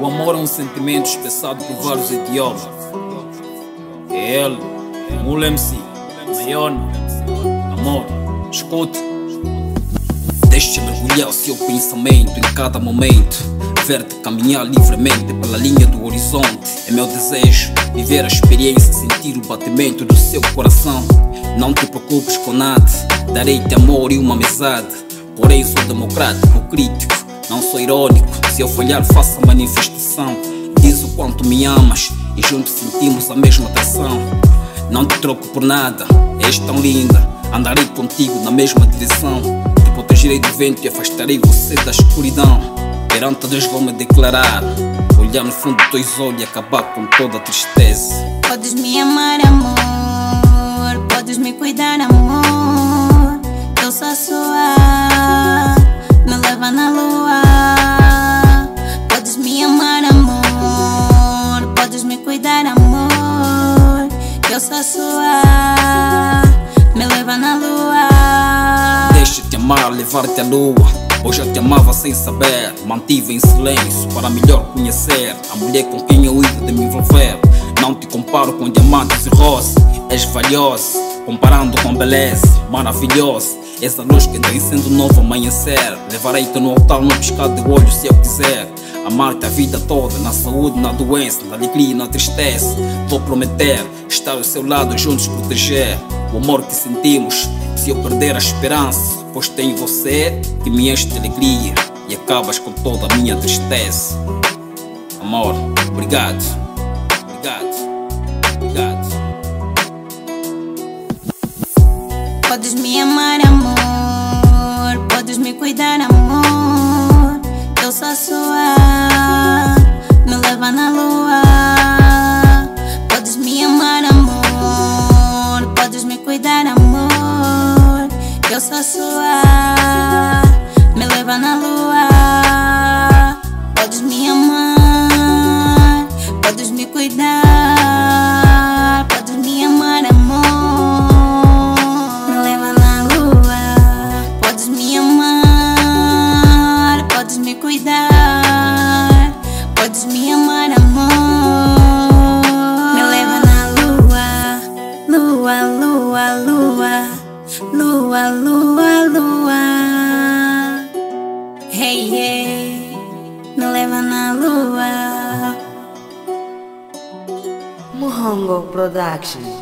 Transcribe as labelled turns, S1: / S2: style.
S1: O amor é um sentimento expressado por vários idiomas. É ele, Mula MC, Maiona, amor, escute. Deixa mergulhar o seu pensamento em cada momento. Ver-te caminhar livremente pela linha do horizonte. É meu desejo viver a experiência, sentir o batimento do seu coração. Não te preocupes com nada, darei-te amor e uma amizade. Porém, sou democrático, crítico, não sou irônico. Se eu falhar, faço a manifestação. Diz o quanto me amas e juntos sentimos a mesma atração. Não te troco por nada, és tão linda. Andarei contigo na mesma direção. Te protegerei do vento e afastarei você da escuridão. Perante Deus vou me declarar. Olhar no fundo dos olhos e acabar com toda a tristeza.
S2: Podes me amar, lua.
S1: Deixa-te amar, levar-te à lua. Hoje eu te amava sem saber, mantive em silêncio para melhor conhecer a mulher com quem eu ia de me envolver. Não te comparo com diamantes e rosa, és valiosa, comparando com beleza, maravilhosa. Essa luz que tem sendo novo amanhecer, levarei-te no altar no piscar de olho se eu quiser. Amar-te a vida toda, na saúde, na doença, na alegria e na tristeza. Vou prometer estar ao seu lado, juntos proteger o amor que sentimos. Se eu perder a esperança, pois tenho você que me enche de alegria e acabas com toda a minha tristeza. Amor, obrigado, obrigado, obrigado.
S2: Podes me amar, amor. Podes me cuidar, amor. Eu sou sua. Lua, lua, lua. Hey, yeah. Me leva na lua.
S3: Muhongo Production.